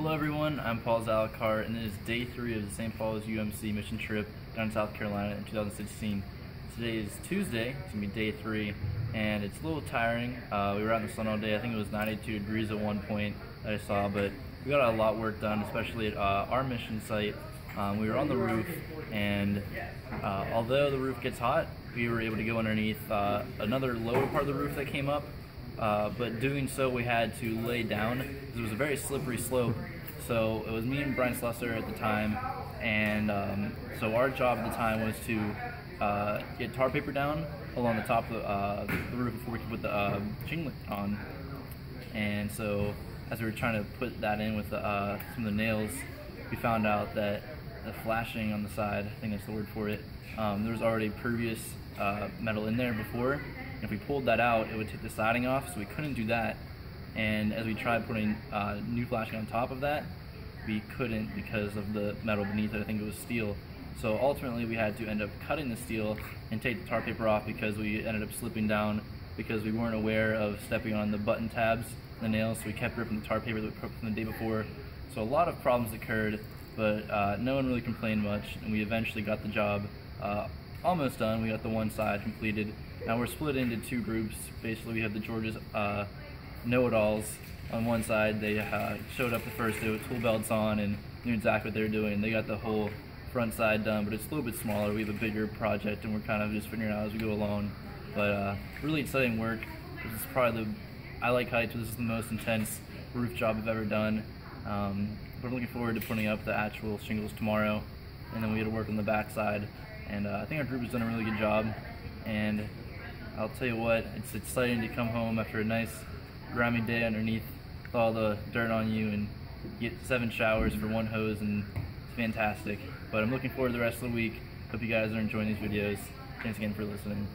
Hello everyone, I'm Paul Zalakar and it is day three of the St. Paul's UMC mission trip down in South Carolina in 2016. Today is Tuesday, it's to be day three, and it's a little tiring. Uh, we were out in the sun all day, I think it was 92 degrees at one point that I saw, but we got a lot of work done, especially at uh, our mission site. Um, we were on the roof, and uh, although the roof gets hot, we were able to go underneath uh, another lower part of the roof that came up, uh, but doing so we had to lay down. Because it was a very slippery slope, so it was me and Brian Slusser at the time, and um, so our job at the time was to uh, get tar paper down along the top of the, uh, the roof before we could put the uh, on. And so as we were trying to put that in with the, uh, some of the nails, we found out that the flashing on the side, I think that's the word for it, um, there was already previous uh, metal in there before. And if we pulled that out, it would take the siding off, so we couldn't do that. And as we tried putting uh, new flashing on top of that, we couldn't because of the metal beneath it. I think it was steel. So ultimately, we had to end up cutting the steel and take the tar paper off because we ended up slipping down because we weren't aware of stepping on the button tabs, the nails. So we kept ripping the tar paper that we put from the day before. So a lot of problems occurred, but uh, no one really complained much, and we eventually got the job uh, almost done. We got the one side completed. Now we're split into two groups. Basically, we have the George's uh, know-it-alls on one side. They uh, showed up the first day with tool belts on and knew exactly what they were doing. They got the whole front side done, but it's a little bit smaller. We have a bigger project, and we're kind of just figuring out as we go along. But uh, really exciting work. This is probably the I like heights. This is the most intense roof job I've ever done. Um, but I'm looking forward to putting up the actual shingles tomorrow, and then we had to work on the back side. And uh, I think our group has done a really good job. And I'll tell you what, it's exciting to come home after a nice grimy day underneath with all the dirt on you and get seven showers for one hose and it's fantastic. But I'm looking forward to the rest of the week. Hope you guys are enjoying these videos. Thanks again for listening.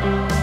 Bye.